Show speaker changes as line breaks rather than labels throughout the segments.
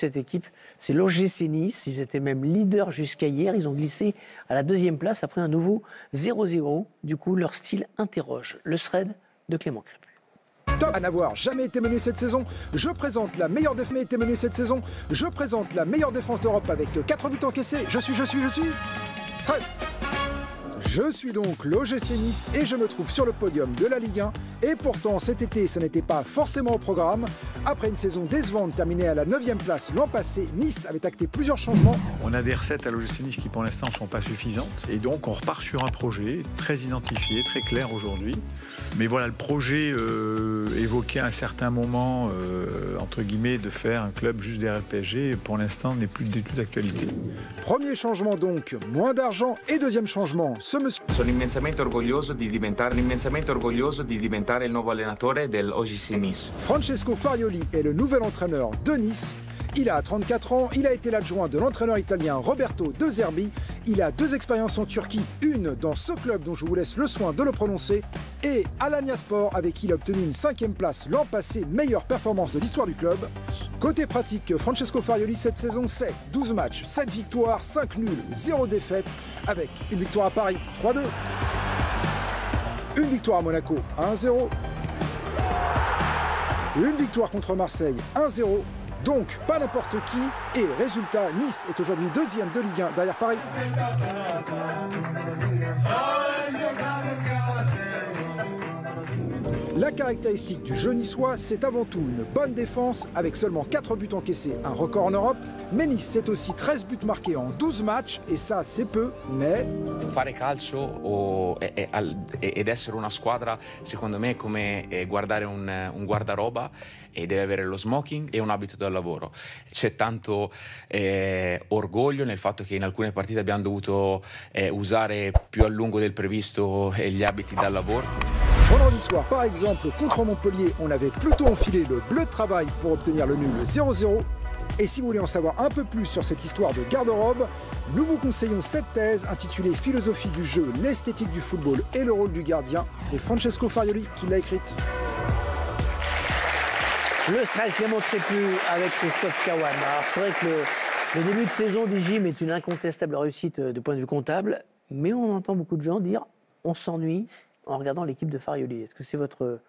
Cette équipe, c'est l'OGC Nice. Ils étaient même leaders jusqu'à hier. Ils ont glissé à la deuxième place après un nouveau 0-0. Du coup, leur style interroge. Le thread de Clément Crépu.
Top à n'avoir jamais été mené cette saison. Je présente la meilleure défense cette saison. Je présente la meilleure défense d'Europe avec 4 buts encaissés. Je suis, je suis, je suis. Je suis donc l'OGC Nice et je me trouve sur le podium de la Ligue 1. Et pourtant, cet été, ça n'était pas forcément au programme. Après une saison décevante terminée à la 9 place l'an passé, Nice avait acté plusieurs changements.
On a des recettes à l'OGC Nice qui pour l'instant ne sont pas suffisantes. Et donc on repart sur un projet très identifié, très clair aujourd'hui. Mais voilà, le projet euh, évoqué à un certain moment, euh, entre guillemets, de faire un club juste des RPG, pour l'instant n'est plus du tout d'actualité.
Premier changement donc, moins d'argent. Et deuxième changement, ce monsieur...
Sono immensamente orgoglioso di diventare, immensamente orgoglioso di diventare il nuovo allenatore dell'OGC Nice.
Francesco Farioli est le nouvel entraîneur de Nice. Il a 34 ans, il a été l'adjoint de l'entraîneur italien Roberto De Zerbi. Il a deux expériences en Turquie, une dans ce club dont je vous laisse le soin de le prononcer, et Alanya Sport avec qui il a obtenu une cinquième place l'an passé, meilleure performance de l'histoire du club. Côté pratique, Francesco Farioli cette saison c'est 12 matchs, 7 victoires, 5 nuls, 0 défaite, avec une victoire à Paris 3-2, une victoire à Monaco 1-0, une victoire contre Marseille 1-0 donc pas n'importe qui. Et résultat, Nice est aujourd'hui deuxième de Ligue 1 derrière Paris. La caractéristique du jeu niçois, c'est avant tout une bonne défense avec seulement 4 buts encaissés, un record en Europe. Mais Nice, c'est aussi 13 buts marqués en 12 matchs, et ça, c'est peu, mais...
Fare calcio o, e, e, ed essere una squadra, secondo me, è come eh, guardare un, un guardaroba e deve avere lo smoking e un abito da lavoro. C'è tanto eh, orgoglio nel fatto che in alcune partite abbiamo dovuto eh, usare più a lungo del previsto eh, gli abiti da lavoro.
Vendredi soir, par exemple, contre Montpellier, on avait plutôt enfilé le bleu de travail pour obtenir le nul 0-0. Et si vous voulez en savoir un peu plus sur cette histoire de garde-robe, nous vous conseillons cette thèse intitulée Philosophie du jeu, l'esthétique du football et le rôle du gardien. C'est Francesco Farioli qui l'a écrite.
Le thread Clément Crépu avec Christophe Kawan. Alors c'est vrai que le, le début de saison du gym est une incontestable réussite euh, du point de vue comptable, mais on entend beaucoup de gens dire on s'ennuie en regardant l'équipe de Farioli. Est-ce que c'est votre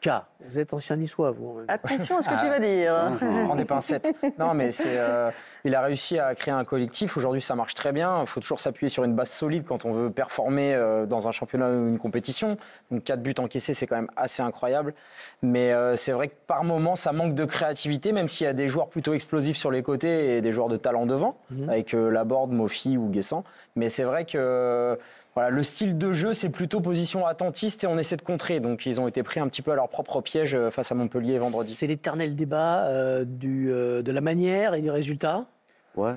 cas? Vous êtes ancien niçois, vous.
Attention à ce que tu vas dire.
Prends des pincettes. Non, mais c'est, euh, il a réussi à créer un collectif. Aujourd'hui, ça marche très bien. Il faut toujours s'appuyer sur une base solide quand on veut performer euh, dans un championnat ou une compétition. Donc, 4 buts encaissés, c'est quand même assez incroyable. Mais euh, c'est vrai que par moment, ça manque de créativité, même s'il y a des joueurs plutôt explosifs sur les côtés et des joueurs de talent devant, avec euh, Laborde, Mofi ou Guessant. Mais c'est vrai que. Voilà, le style de jeu, c'est plutôt position attentiste et on essaie de contrer. Donc ils ont été pris un petit peu à leur propre piège euh, face à Montpellier vendredi.
C'est l'éternel débat euh, du, euh, de la manière et du résultat?
Ouais,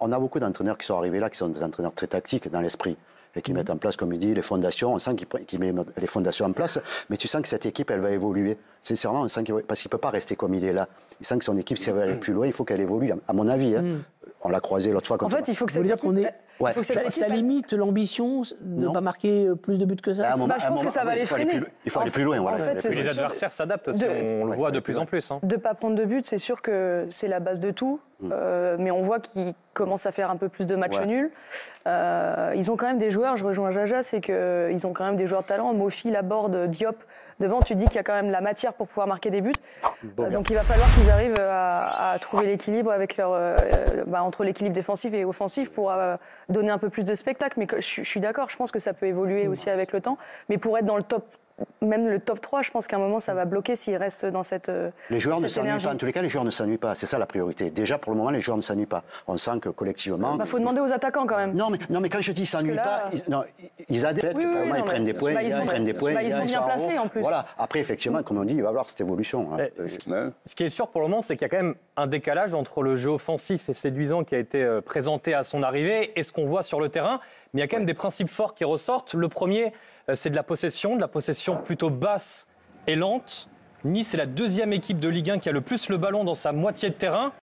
on- a beaucoup d'entraîneurs qui sont arrivés là, qui sont des entraîneurs très tactiques dans l'esprit et
Mhm.
qui mettent en place, comme il dit, les fondations. On sent qu'il qu'il met les fondations en place, mais tu sens que cette équipe, elle va évoluer. Sincèrement, on sent qu'il va- parce qu'il peut pas rester comme il est là. Il sent que son équipe, si elle veut aller plus loin, il faut qu'elle évolue. À mon avis, hein. on l'a croisé l'autre fois.
En
contre-
fait, il faut que
Ça veut dire qu'on est.
Ouais.
il faut que cette
Ça, limite l'ambition de ne pas marquer euh, plus de buts que ça.
Moment-
Bah, je
un
pense que ça va les
il faut aller
freiner.
plus- Il faut aller plus loin, voilà.
en fait,
les adversaires s'adaptent aussi, on le voit de plus en plus. hein.
de pas prendre de but, c'est sûr que c'est la base de tout. Euh, mais on voit qu'ils commencent à faire un peu plus de matchs
Ouais.
nuls. Euh, ils ont quand même des joueurs, je rejoins Jaja, c'est qu'ils ont quand même des joueurs de talent. Mofi, Laborde, Diop. Devant, tu dis qu'il y a quand même la matière pour pouvoir marquer des buts. Euh, donc il va falloir qu'ils arrivent à, à trouver l'équilibre avec leur, bah, entre l'équilibre défensif et offensif pour euh, donner un peu plus de spectacle. Mais je, suis- je suis d'accord, je pense que ça peut évoluer aussi avec le temps. Mais pour être dans le top, même le top 3, je pense qu'à un moment, ça va bloquer s'ils restent dans cette. euh,
Les joueurs ne s'ennuient pas. En tous les cas, les joueurs ne s'ennuient pas. C'est ça la priorité. Déjà, pour le moment, les joueurs ne s'ennuient pas. On sent que collectivement.
Il Bah, faut demander aux attaquants quand même.
Non mais, non, mais quand je dis s'ennuient
là-
pas, ils, non, ils adhèrent.
Oui, oui,
pour le
oui,
moment,
non,
ils prennent des points,
bah, ils
ils
sont-
prennent des points.
bah, ils sont bien
en
placés, en plus.
Voilà. Après, effectivement, comme on dit, il va y avoir cette évolution. hein.
Eh, ce, qui, ce qui est sûr pour le moment, c'est qu'il y a quand même un décalage entre le jeu offensif et séduisant qui a été euh, présenté à son arrivée et ce qu'on voit sur le terrain. Mais il y a quand même des principes forts qui ressortent. Le premier, euh, c'est de la possession, de la possession plutôt basse et lente. Nice est la deuxième équipe de Ligue 1 qui a le plus le ballon dans sa moitié de terrain.